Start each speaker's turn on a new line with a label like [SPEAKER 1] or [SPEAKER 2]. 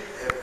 [SPEAKER 1] uh,